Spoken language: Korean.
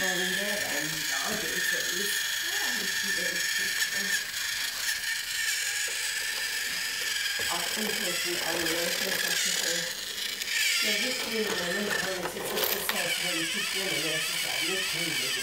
Longer and larger trees. 어떤 곳이 아니면 그렇게 那就是我们两个人去做做菜的时候，你去做里面是啥？你吃里面。